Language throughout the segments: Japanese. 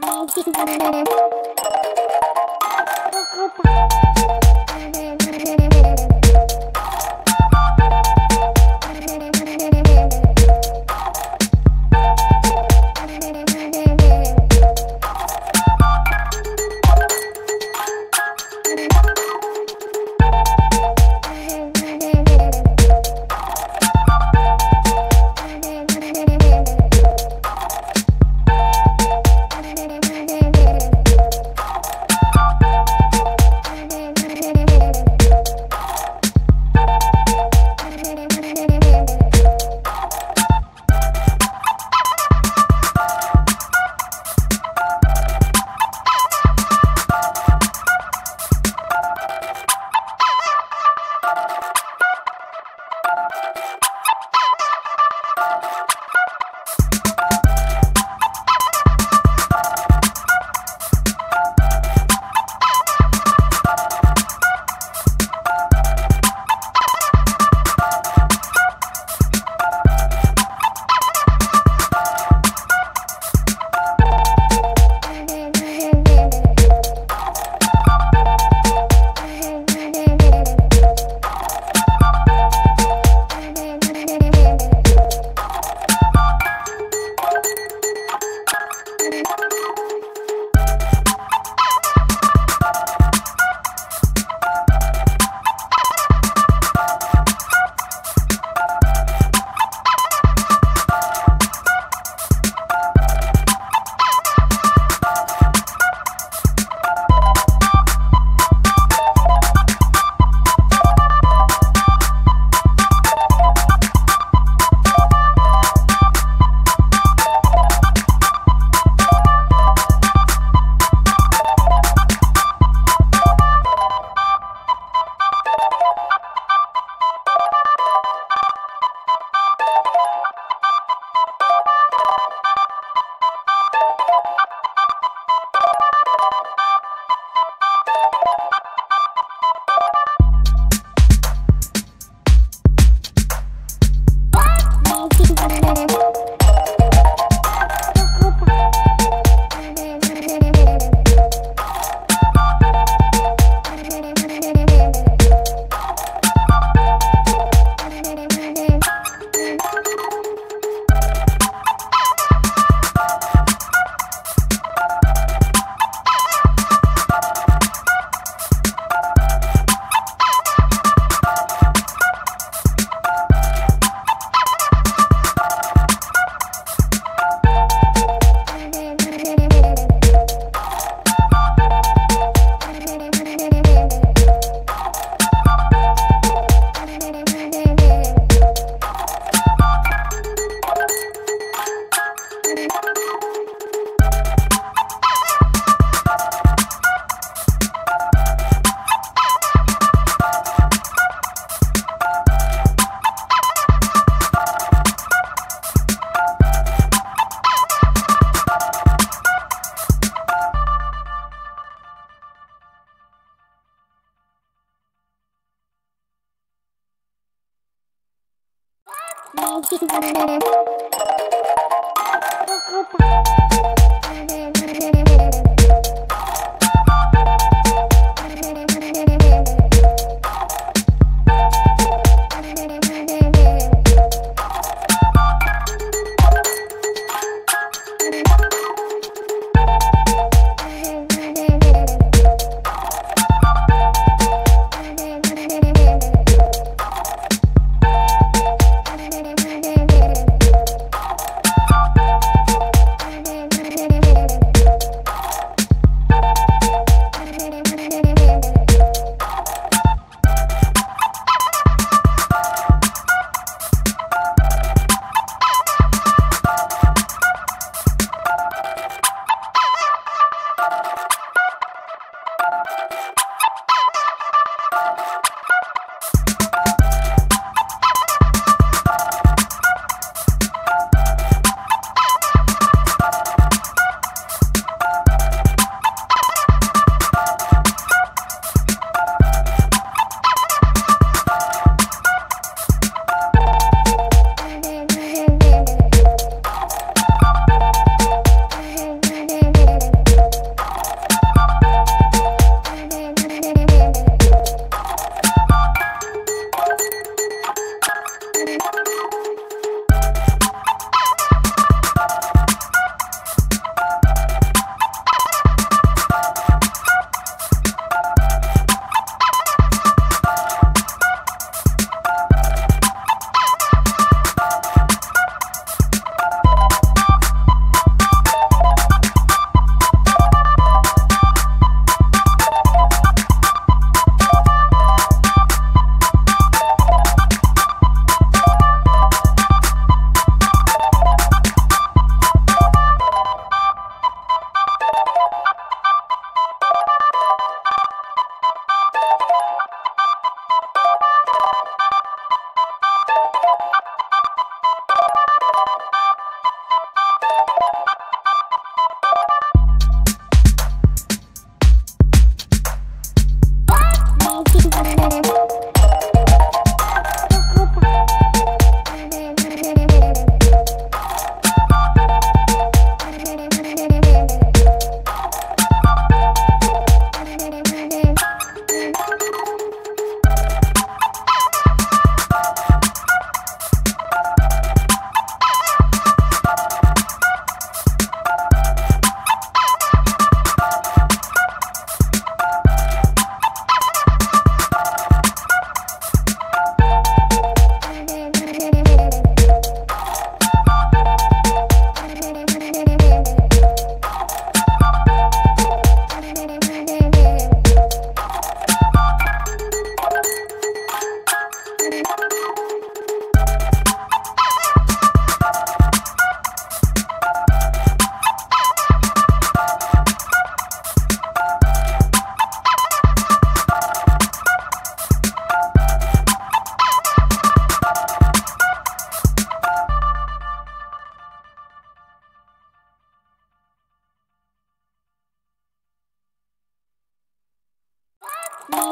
Thank you. Thank you. Tschüss.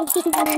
引きずられる。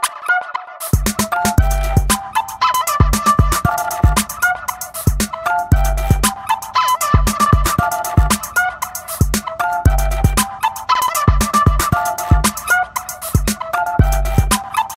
Bye.